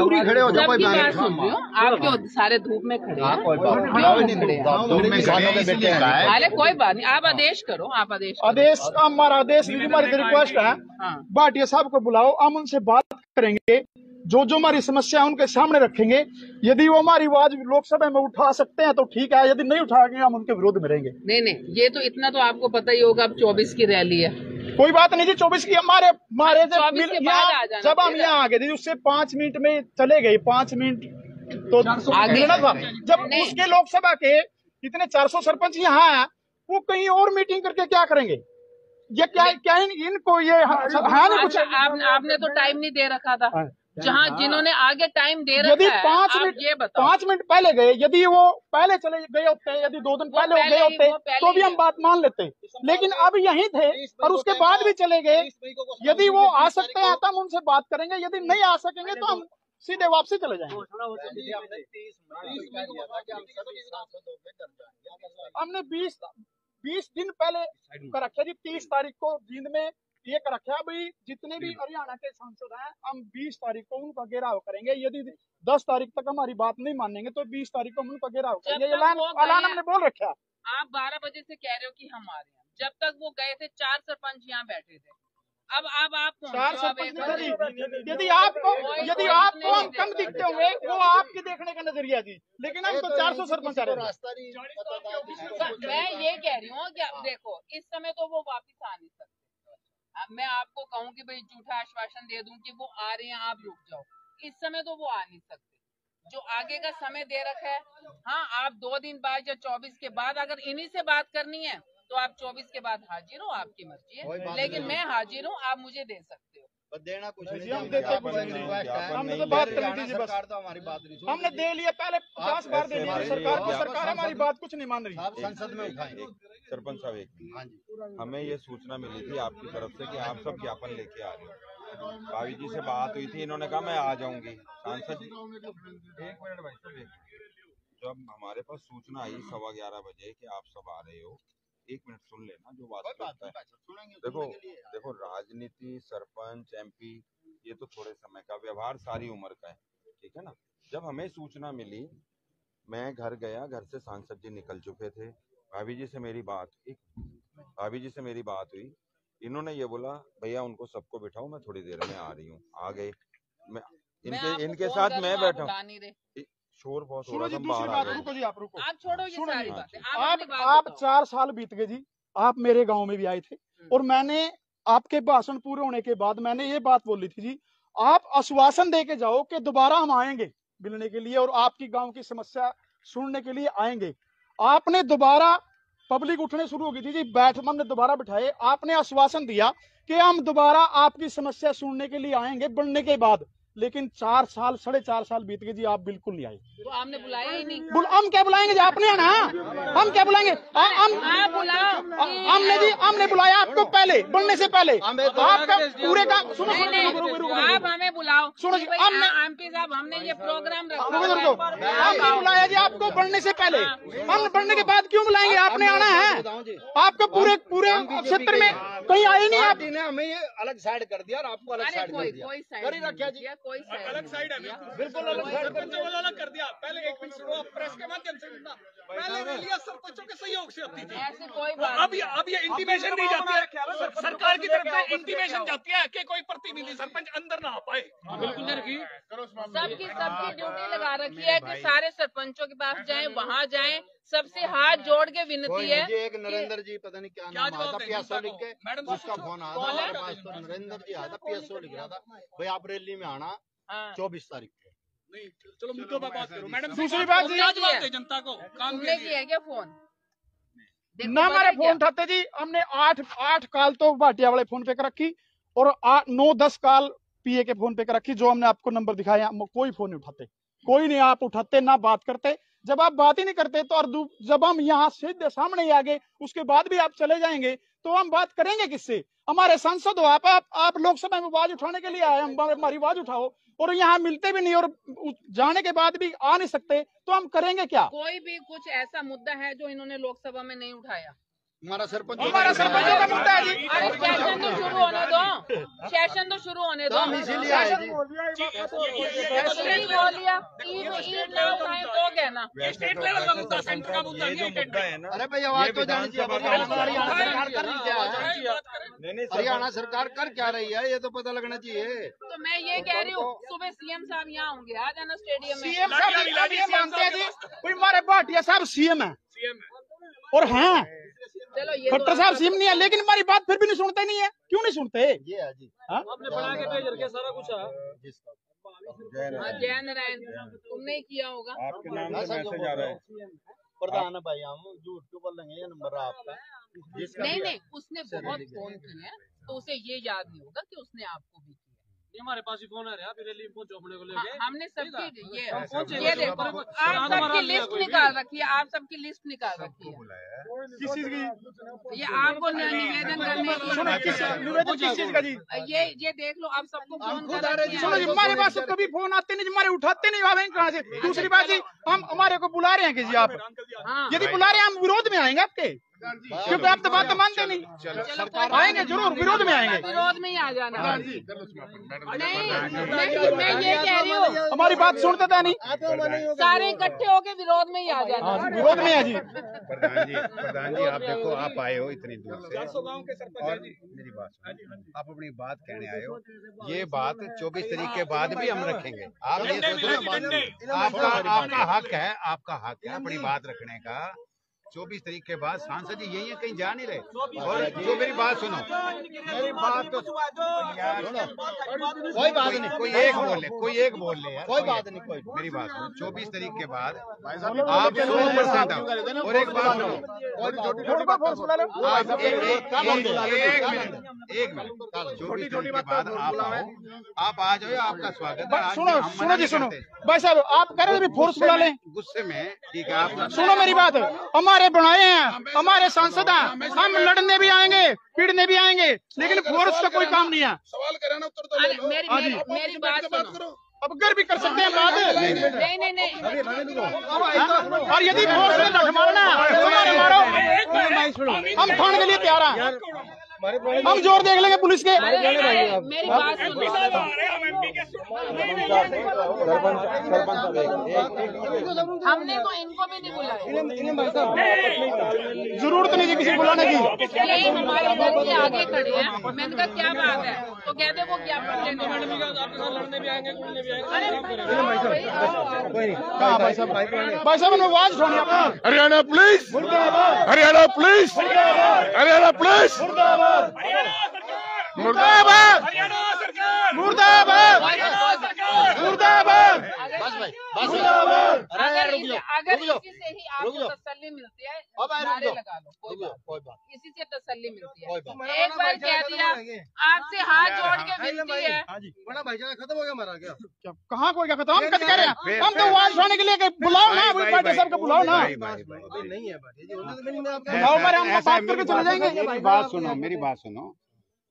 पूरी खड़े हो जाओ आप क्यों सारे धूप में खड़े अरे कोई बात नहीं आप आदेश करो आप आदेश आदेश हमारा आदेश रिक्वेस्ट है हाँ भाटिया साहब को बुलाओ हम उनसे बात करेंगे जो जो हमारी समस्या है उनके सामने रखेंगे। यदि वो हमारी आवाज़ लोकसभा में उठा सकते हैं तो ठीक है यदि नहीं उठाएँगे हम उनके विरोध में रहेंगे। नहीं नहीं ये तो इतना तो आपको पता ही होगा अब चौबीस की रैली है। कोई बात नहीं जी चौबीस की हमारे हमारे जब मिल- के बाद यहाँ- आ जाना जब हम यहाँ आ गए थे उससे पाँच मिनट में चले गए पाँच मिनट तो आगे। मिलना था जब। उसके लोकसभा के इतने 400 सरपंच यहाँ है वो कहीं और मीटिंग करके क्या करेंगे? ये क्या क्या इन, इनको ये है नहीं कुछ? आप, आप, आपने तो टाइम नहीं दे रखा था। हाँ। जहाँ जिन्होंने आगे टाइम दे रखा है पाँच मिनट ये बताओ। पाँच मिनट पहले गए यदि वो पहले चले गए होते यदि दो दिन पहले, पहले गए होते तो भी हम बात मान लेते। लेकिन अब यही थे और उसके बाद भी चले गए। यदि वो आ सकते हैं तो हम उनसे बात करेंगे यदि नहीं आ सकेंगे तो हम सीधे वापसी चले जाएँगे। हमने बीस बीस दिन पहले कर रखा जी तीस। तारीख को जींद में ये कर रखा है भाई जितने भी हरियाणा के सांसद हैं हम बीस तारीख को उनका घेराव करेंगे। यदि दस तारीख तक हमारी बात नहीं मानेंगे तो बीस तारीख को हम उनका घेराव करेंगे। ऐलान हमने बोल रखा है। आप बारह बजे से कह रहे हो कि हम आ रहे हैं। जब तक वो गए थे चार सरपंच यहाँ बैठे थे। अब अब आप चार सरपंच यदि आपको यदि आपको हम कम दिखते होंगे वो आपके देखने का नज़रिया जी। लेकिन हम तो चार सौ सरपंच आ रहे हैं। मैं ये कह रही हूँ कि अब देखो इस समय तो वो वापिस आ नहीं सकते। अब मैं आपको कहूँ कि भाई झूठा आश्वासन दे दूँ कि वो आ रहे हैं आप रुक जाओ। इस समय तो वो आ नहीं सकते। जो आगे का समय दे रखा है हाँ आप दो दिन बाद या चौबीस के बाद अगर इन्हीं से बात करनी है तो आप चौबीस के बाद हाजिर हो आपकी मर्ज़ी है। लेकिन मैं हाजिर हूँ आप मुझे दे सकते देना कुछ नहीं हम देते कुछ नहीं। हमने तो बात कर ली थी बस। सरकार तो हमारी बात नहीं हमने दे लिया पहले पचास बार दे दिया सरकार को सरकार हमारी बात कुछ नहीं मान रही आप संसद में उठाएँगे सरपंच साहब एक। हाँ जी हमें ये सूचना मिली थी आपकी तरफ़ से कि आप सब ज्ञापन लेके आ रहे हो भाभी जी से बात हुई थी इन्होंने कहा मैं आ जाऊँगी सांसद जी एक मिनट भाई जब हमारे पास सूचना आई सवा ग्यारह बजे कि आप सब आ रहे हो एक मिनट सुन लेना जो बात नहीं है देखो। देखो राजनीति सरपंच एमपी ये तो थोड़े समय का व्यवहार सारी उम्र का है ठीक है ना? जब हमें सूचना मिली मैं घर गया घर से सांसद जी निकल चुके थे। भाभी जी से मेरी बात हुई। भाभी जी से मेरी बात हुई। इन्होंने ये बोला भैया उनको सबको बिठाओ मैं थोड़ी देर में आ रही हूँ। आ गए। मैं मैं इनके आपको इनके साथ मैं बैठा हूँ। शोर बहुत हो रहा था बाहर बात रुको जी आप रुको। आप छोड़ो ये सारी बातें आप आप। चार साल बीत गए जी। आप मेरे गाँव में भी आए थे और मैंने आपके भाषण पूरे होने के बाद मैंने ये बात बोली थी जी, आप आश्वासन दे के जाओ कि दोबारा हम आएँगे मिलने के लिए और आपकी गाँव की समस्या सुनने के लिए आएँगे। आपने दोबारा पब्लिक उठने शुरू हो गई थी जी, बैठ हमने दोबारा बिठाए, आपने आश्वासन दिया कि हम दोबारा आपकी समस्या सुनने के लिए आएँगे, बनने के बाद। लेकिन चार साल साढ़े चार साल बीत गए जी आप बिल्कुल नहीं आए। तो आपने बुलाया ही नहीं। बुल, हम क्या बुलाएँगे जी? आपने आना? हम क्या बुलाएँगे? हमने जी हमने बुलाया आपको पहले बनने से पहले। आपका पूरे का सुनो आप हमें बुलाओ। सुनो जी, हमने- एमपी साहब हमने ये प्रोग्राम है। हमने बुलाया जी आपको बनने से पहले। हम बनने के बाद क्यों बुलाएँगे? आपने आना है। आपको पूरे पूरे क्षेत्र में कहीं आए नहीं आप। हमें ये अलग साइड कर दिया और आपको अलग साइड कर दिया। कोई ही अलग साइड है बिल्कुल। अलग कर अलग कर दिया। पहले एक मिनट सुनो प्रेस के माध्यम से पहले रैलियाँ सरपंचों के सहयोग से होती थी। ऐसे कोई बात अब अब ये इंटीमेशन नहीं जाती है। सरकार की तरफ़ से इंटीमेशन जाती है कि कोई प्रतिनिधि सरपंच अंदर ना आ पाए। सबकी सबकी ड्यूटी लगा रखी है कि सारे सरपंचों के पास जाएँ वहाँ जाएँ सबसे हाथ जोड़ के विनती है एक नरेंद्र जी पता नहीं क्या नाम आया जवाब था दें पीएसओ लिख के मैडम उसका फ़ोन आया था है? पास तो नरेंद्र जी आया था पीएसओ लिख रहा था। भाई आप रैली में आना हाँ। चौबीस तारीख को। नहीं चलो मुद्दों पर बात करो। मैडम दूसरी बात जी- जवाब दे जनता को? काम किया क्या फ़ोन? ना हमारे फ़ोन उठाते जी हमने आठ आठ कॉल तो भाटिया वाले फ़ोन पे कर रखी और आठ नौ दस कॉल पीए के फ़ोन पे कर रखी जो हमने आपको नंबर दिखाया कोई फ़ोन नहीं उठाते। कोई नहीं आप उठाते ना बात करते। जब आप बात ही नहीं करते तो और जब हम यहाँ सीधे सामने ही आ गए उसके बाद भी आप चले जाएँगे तो हम बात करेंगे किससे? हमारे सांसद हो आप आप, आप लोकसभा में आवाज़ उठाने के लिए आए हम हमारी आवाज़ उठाओ और यहाँ मिलते भी नहीं और जाने के बाद भी आ नहीं सकते तो हम करेंगे क्या? कोई भी कुछ ऐसा मुद्दा है जो इन्होंने लोकसभा में नहीं उठाया। हमारा सरपंच हमारा सरपंचों का मुद्दा है जी। अरे सेशन तो शुरू होने दो। सेशन तो शुरू होने दो। हम इसीलिए आए जी। बोल लिया ईद ईद ना उठाए तो कहना स्टेट लेवल का मुद्दा सेंटर का मुद्दा नहीं है ना अरे भाई आवाज़ तो जानी चाहिए। हरियाणा सरकार कर रही क्या है नहीं नहीं हरियाणा सरकार कर क्या रही है? ये तो पता लगना चाहिए। तो मैं ये कह रही हूँ सुबह सीएम साहब यहाँ होंगे। आ जाना स्टेडियम में। सीएम साहब मानते हैं जी कोई हमारे भाटिया साहब सीएम है। सीएम और हैं तो खट्टर साहब सिम नहीं है लेकिन हमारी बात फिर भी नहीं सुनते नहीं है? क्यों नहीं सुनते? ये है जी। हाँ? आपने बना के भेज रखे सारा कुछ हाँ, जय नारायण। तुमने ही किया होगा। आपके नाम हाँ, से मैसेज आ रहा है। प्रधान है भाई हम झूठ क्यों बोलेंगे ये नंबर आपका। नहीं नहीं उसने बहुत फ़ोन किया है तो उसे ये याद नहीं होगा कि उसने आपको हमारे पास ही फ़ोन आ रहा है रैली पहुंचो अपने को हाँ, लेके हमने सबकी ये ये देखो आप सबकी लिस्ट निकाल रखी है आप सबकी लिस्ट निकाल रखी है। किस चीज़ की? ये आपको निवेदन करने सुनो की किस निवेदन किस चीज़ का जी? ये ये देख लो आप सबको फ़ोन कर सुनो जी हमारे पास कभी फ़ोन आते नहीं हमारे उठाते नहीं आवेंगे कहाँ से? दूसरी बात जी हम हमारे को बुला रहे हैं कि जी आप। हाँ। यदि बुला रहे हैं हम विरोध में आएँगे आपके। क्योंकि आप तो बात तो मानते नहीं। आएँगे ज़रूर विरोध में आएँगे। विरोध में ही आ जाना। नहीं नहीं मैं ये कह रही हूँ। हमारी बात सुनते था नहीं। सारे इकट्ठे होके विरोध में ही आ जाना। हाँ, विरोध में है जी। प्रधान जी प्रधान जी आप देखो आप आए हो इतनी दूर से। और मेरी बात सुनो। आप अपनी बात कहने आए हो। ये बात 24 तारीख के बाद भी हम रखेंगे। आप ये सोचो आपका आपका हक है आपका हक है अपनी बात रखने का। 24 तारीख के बाद सांसद जी यही है कहीं जा नहीं रहे। और जो मेरी बात सुनो मेरी बात तो कोई बात नहीं कोई एक बोल ले कोई एक बोल ले यार कोई बात नहीं कोई मेरी बात सुनो चौबीस तारीख के बाद आप सौ परसेंट आओ और एक बात सुनो। आप एक मिनट एक मिनट चौबीस तारीख के बाद आप आओ आप आ जाओ आपका स्वागत है सुनो सुनो जी सुनो। भाई साहब आप कह रहे थे फोर्स बुला लें। गुस्से में ठीक है आप सुनो मेरी बात हमारे बनाए हैं हमारे सांसद हैं। हम लड़ने भी आएँगे पीड़ने भी आएँगे लेकिन फोर्स का कोई काम नहीं है। सवाल करना उत्तर तो मेरी मेरी मेरी बात सुनो। अब घर भी कर सकते हैं बात नहीं नहीं नहीं। और यदि फोर्स में लठ मारना है तो मारो मारो हम खाने के लिए तैयार हैं। हम ज़ोर देख लेंगे पुलिस के मेरी बात हैं, हमने तो इनको भी नहीं बुलाया ज़रूरत नहीं है किसी बुलाने की यही हमारे घर के आगे खड़े हैं मैंने कहा क्या बात है तो कहते वो क्या प्रॉब्लम है आपके साथ लड़ने भी आएँगे घूमने भी आएँगे अरे आओ भाई, आओ, आओ। कहाँ भाई साहब भाई साहब ने आवाज़ उठानी है Haryana police Haryana police Haryana police मुर्दाबाद हरियाणा सरकार मुर्दाबाद मुर्दाबाद भाई। बस अगर इसी से ही आपको तसल्ली मिलती है नारे लगा लो कोई बात इसी से तसल्ली मिलती है। एक बार कह दिया आपसे हाथ जोड़ के विनती है। हाँ जी। बड़ा भाईचारा खत्म हो गया हमारा क्या? क्या कहाँ कोई क्या कहता हम कह रहे हैं। हम तो के लिए बुलाओ ना पार्टी साहब को बुलाओ ना। नहीं है जी उन्होंने तो मैंने मैं आपका बुलाओ मेरे हम बात करके चले जाएँगे। मेरी बात सुनो मेरी बात सुनो।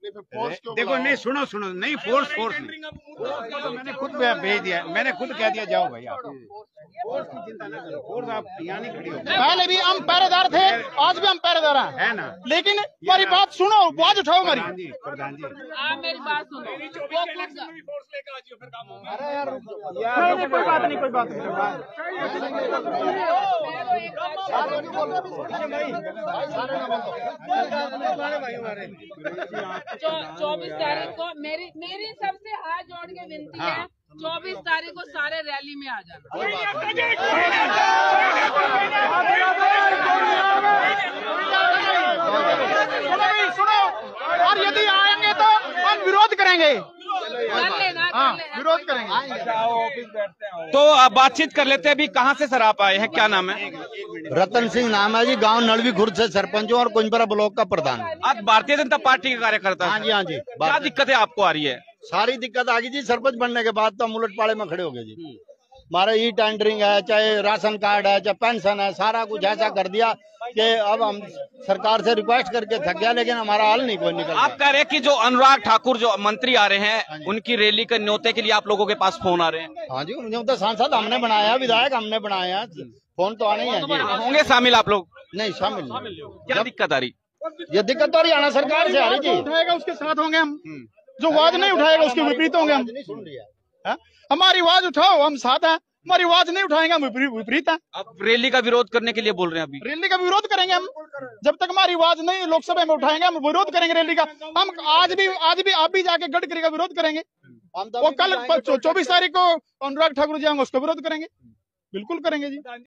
देखो नहीं सुनो सुनो नहीं फोर्स फोर्स नहीं। तो मैंने खुद भेज दिया मैंने खुद कह दिया जाओ भाई आप। फोर्स की चिंता ना करो फोर्स आप यहाँ नहीं। खड़ी हो। पहले भी हम पहरेदार थे आज भी हम पहरेदार हैं। है ना? लेकिन मेरी बात सुनो आवाज़ उठाओ हमारी। प्रधान जी आप मेरी बात सुनो। फोर्स लेकर आ फिर काम होगा। अरे यार कोई बात नहीं कोई बात नहीं तो चौबीस तारीख को मेरी मेरी सबसे हाथ जोड़ के विनती है चौबीस तारीख को सारे रैली में आ जाना। सुनो सुनो। और यदि आएँगे तो हम विरोध करेंगे। हाँ विरोध करेंगे। तो आप बातचीत कर लेते हैं अभी कहाँ से सर आप आए हैं? क्या नाम है? रतन सिंह नाम है जी गाँव नलवी खुर्द से सरपंच हूँ और कुंजपरा ब्लॉक का प्रधान। आज आप भारतीय जनता पार्टी के कार्यकर्ता हैं। हाँ जी हाँ जी क्या दिक्कतें आपको आ रही है? सारी दिक्कत आ गई जी सरपंच बनने के बाद तो हम उलट पाड़े में खड़े हो गए जी। हमारा ई टेंडरिंग है चाहे राशन कार्ड है चाहे पेंशन है सारा कुछ ऐसा कर दिया कि अब हम सरकार से रिक्वेस्ट करके थक गया लेकिन हमारा हल नहीं कोई निकल आप कह रहे हैं कि जो अनुराग ठाकुर जो मंत्री आ रहे हैं उनकी रैली के न्योते के लिए आप लोगों के पास फ़ोन आ रहे हैं? हाँ जी उन्हें तो सांसद हमने बनाया विधायक हमने बनाया फ़ोन तो आने ही है होंगे शामिल आप लोग? नहीं शामिल क्या दिक्कत आ रही? ये दिक्कत तो हरियाणा सरकार से आ रही जी। उठाएगा उसके साथ होंगे हम। जो आवाज़ नहीं उठाएगा उसके विपरीत होंगे हम। नहीं सुन लिया हैं? हमारी आवाज़ उठाओ हम साथ है। हमारी आवाज़ नहीं उठाएँगे हम विपरीत है। आप रैली का विरोध करने के लिए बोल रहे हैं अभी। रैली का विरोध करेंगे हम। जब तक हमारी आवाज़ नहीं लोकसभा में उठाएँगे हम विरोध करेंगे रैली का। हम आज भी आज भी आप भी जाके गडकरी का विरोध करेंगे। तो वो कल चौबीस तारीख को अनुराग ठाकुर जी आएँगे उसका विरोध करेंगे। बिल्कुल करेंगे जी।